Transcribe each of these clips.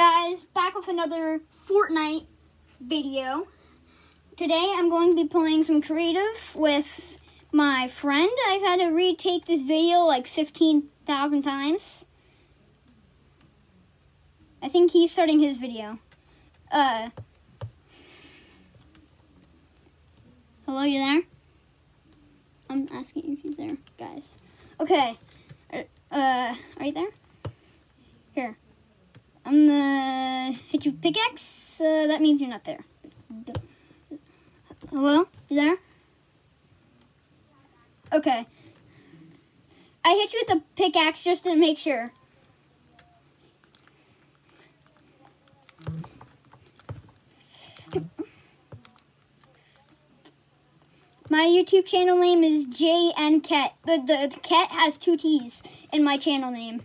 guys? Back with another Fortnite video. Today I'm going to be playing some creative with my friend. I've had to retake this video like 15,000 times. I think he's starting his video. Uh, hello, you there? I'm asking if you're there, guys. Okay. Uh, uh are you there? I'm gonna hit you with pickaxe. Uh, that means you're not there. Hello? You there? Okay. I hit you with the pickaxe just to make sure. My YouTube channel name is JN Ket. The, the, the Ket has two T's in my channel name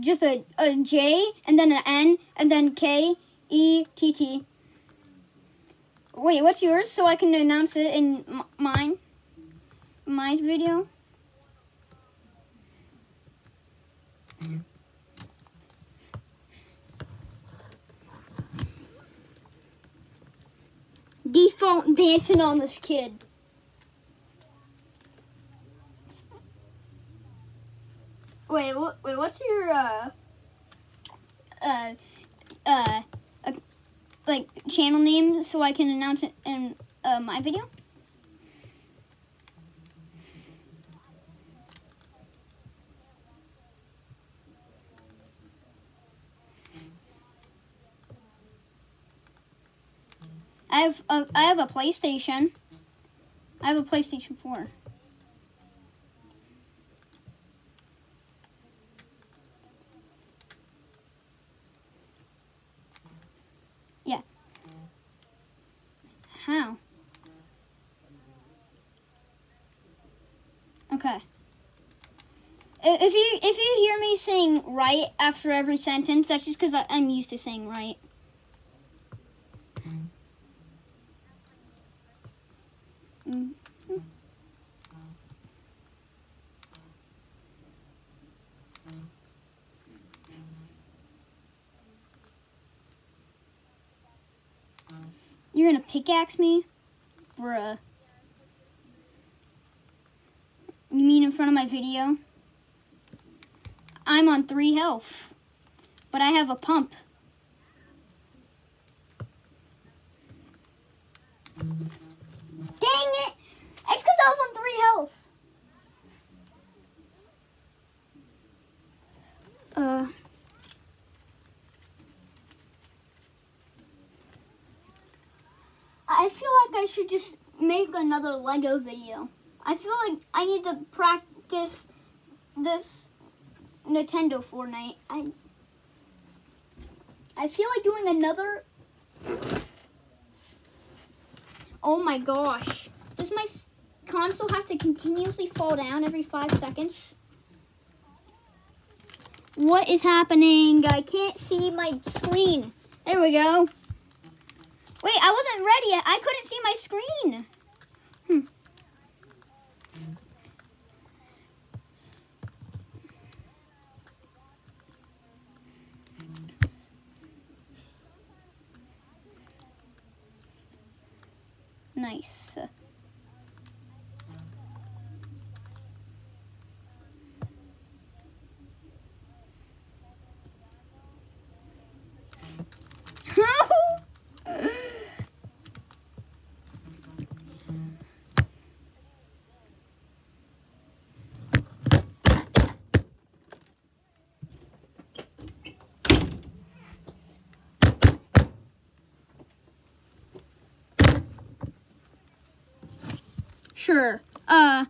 just a, a J and then an N and then K E T T. Wait, what's yours so I can announce it in mine? My video? Default dancing on this kid. Wait, what, wait, what's your, uh, uh, uh, uh, like, channel name so I can announce it in, uh, my video? I have a, I have a PlayStation. I have a PlayStation 4. How? Okay. If you if you hear me saying right after every sentence, that's just because I'm used to saying right. Mm -hmm. You're gonna pickaxe me? Bruh. You mean in front of my video? I'm on three health. But I have a pump. Dang it! It's because I was on three health. Uh... I feel like I should just make another Lego video. I feel like I need to practice this Nintendo Fortnite. I I feel like doing another. Oh my gosh. Does my console have to continuously fall down every five seconds? What is happening? I can't see my screen. There we go. Wasn't ready. I couldn't see my screen. Hmm. Nice. Sure. Uh,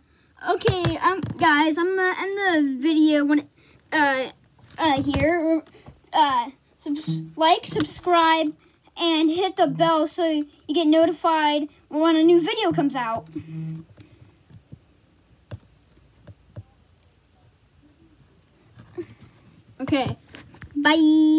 okay, um, guys, I'm gonna end the video when, uh, uh, here. Uh, subs like, subscribe, and hit the bell so you get notified when a new video comes out. Okay, bye.